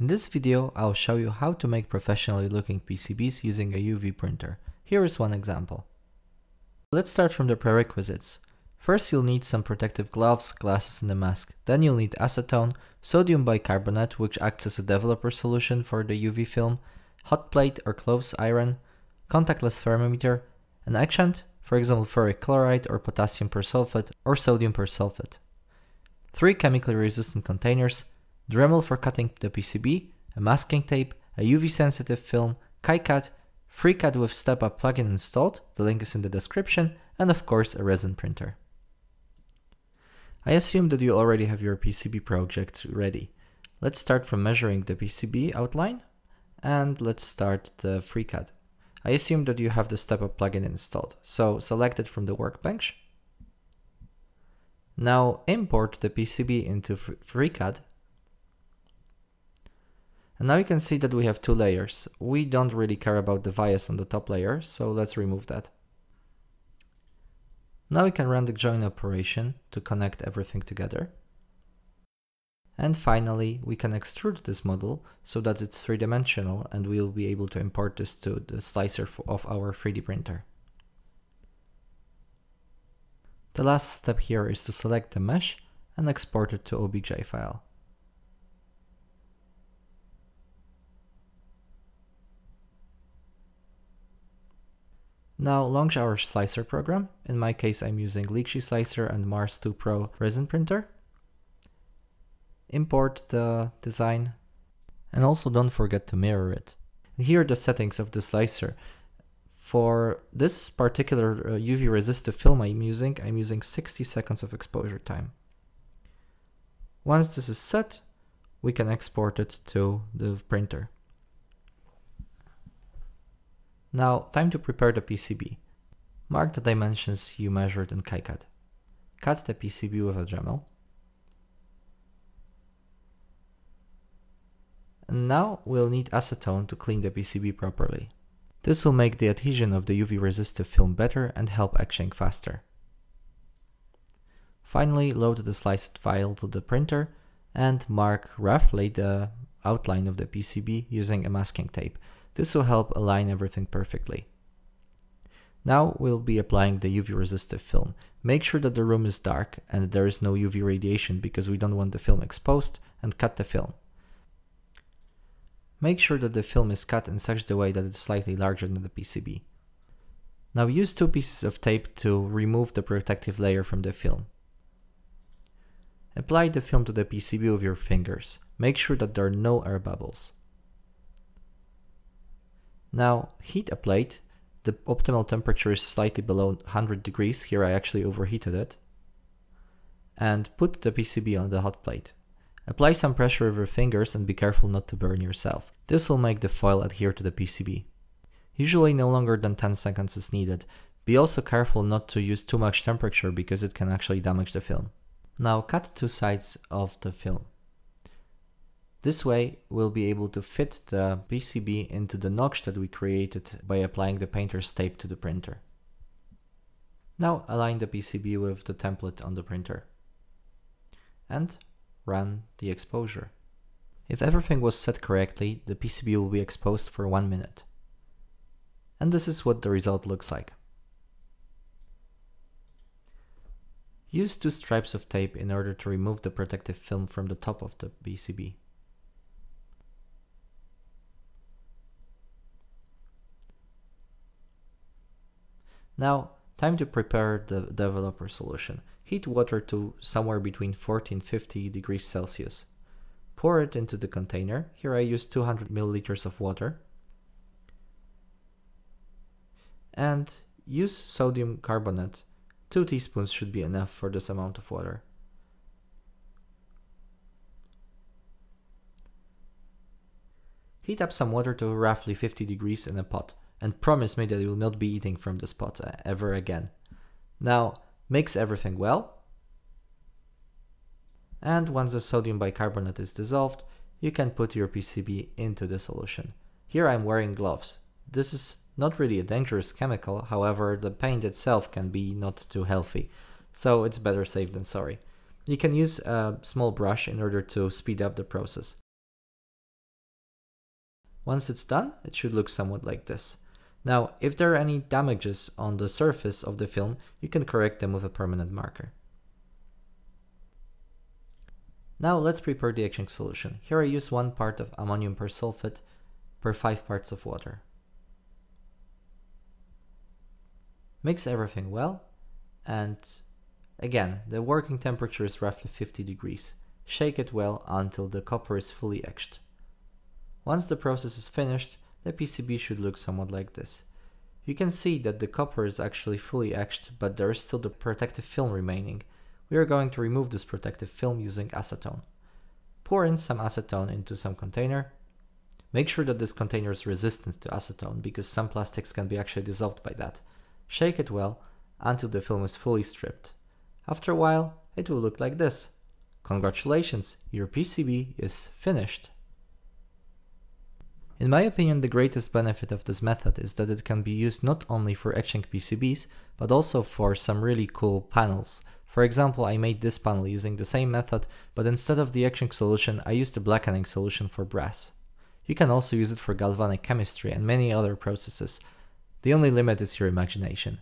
In this video, I'll show you how to make professionally looking PCBs using a UV printer. Here is one example. Let's start from the prerequisites. First you'll need some protective gloves, glasses and a mask. Then you'll need acetone, sodium bicarbonate which acts as a developer solution for the UV film, hot plate or clothes iron, contactless thermometer, an etchant, for example ferric chloride or potassium persulfate or sodium persulfate. Three chemically resistant containers, Dremel for cutting the PCB, a masking tape, a UV sensitive film, KiCad, FreeCAD with step-up plugin installed, the link is in the description, and of course a resin printer. I assume that you already have your PCB project ready. Let's start from measuring the PCB outline, and let's start the FreeCAD. I assume that you have the step-up plugin installed, so select it from the workbench. Now import the PCB into FreeCAD and now you can see that we have two layers. We don't really care about the vias on the top layer, so let's remove that. Now we can run the join operation to connect everything together. And finally, we can extrude this model so that it's three-dimensional and we'll be able to import this to the slicer of our 3D printer. The last step here is to select the mesh and export it to OBJ file. Now launch our slicer program. In my case, I'm using Lychee Slicer and Mars 2 Pro resin printer. Import the design and also don't forget to mirror it. Here are the settings of the slicer. For this particular uh, UV resistive film I'm using, I'm using 60 seconds of exposure time. Once this is set, we can export it to the printer. Now, time to prepare the PCB. Mark the dimensions you measured in KiCad. Cut the PCB with a Dremel. And now we'll need acetone to clean the PCB properly. This will make the adhesion of the UV resistive film better and help etching faster. Finally, load the sliced file to the printer and mark roughly the outline of the PCB using a masking tape. This will help align everything perfectly. Now we'll be applying the UV resistive film. Make sure that the room is dark and there is no UV radiation because we don't want the film exposed and cut the film. Make sure that the film is cut in such a way that it's slightly larger than the PCB. Now use two pieces of tape to remove the protective layer from the film. Apply the film to the PCB with your fingers. Make sure that there are no air bubbles. Now heat a plate. The optimal temperature is slightly below 100 degrees. Here I actually overheated it. And put the PCB on the hot plate. Apply some pressure with your fingers and be careful not to burn yourself. This will make the foil adhere to the PCB. Usually no longer than 10 seconds is needed. Be also careful not to use too much temperature because it can actually damage the film. Now cut two sides of the film. This way, we'll be able to fit the PCB into the notch that we created by applying the painter's tape to the printer. Now align the PCB with the template on the printer and run the exposure. If everything was set correctly, the PCB will be exposed for one minute. And this is what the result looks like. Use two stripes of tape in order to remove the protective film from the top of the PCB. Now, time to prepare the developer solution. Heat water to somewhere between 40 and 50 degrees Celsius. Pour it into the container. Here I use 200 milliliters of water. And use sodium carbonate. 2 teaspoons should be enough for this amount of water. Heat up some water to roughly 50 degrees in a pot and promise me that you will not be eating from this pot uh, ever again. Now, mix everything well. And once the sodium bicarbonate is dissolved, you can put your PCB into the solution. Here I'm wearing gloves. This is not really a dangerous chemical, however the paint itself can be not too healthy, so it's better safe than sorry. You can use a small brush in order to speed up the process. Once it's done, it should look somewhat like this. Now, if there are any damages on the surface of the film, you can correct them with a permanent marker. Now let's prepare the etching solution. Here I use 1 part of ammonium persulfate per 5 parts of water. Mix everything well and again the working temperature is roughly 50 degrees. Shake it well until the copper is fully etched. Once the process is finished, the PCB should look somewhat like this. You can see that the copper is actually fully etched, but there is still the protective film remaining. We are going to remove this protective film using acetone. Pour in some acetone into some container. Make sure that this container is resistant to acetone because some plastics can be actually dissolved by that. Shake it well until the film is fully stripped. After a while, it will look like this. Congratulations, your PCB is finished. In my opinion, the greatest benefit of this method is that it can be used not only for etching PCBs, but also for some really cool panels. For example, I made this panel using the same method, but instead of the etching solution, I used a blackening solution for brass. You can also use it for galvanic chemistry and many other processes. The only limit is your imagination.